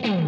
Mm.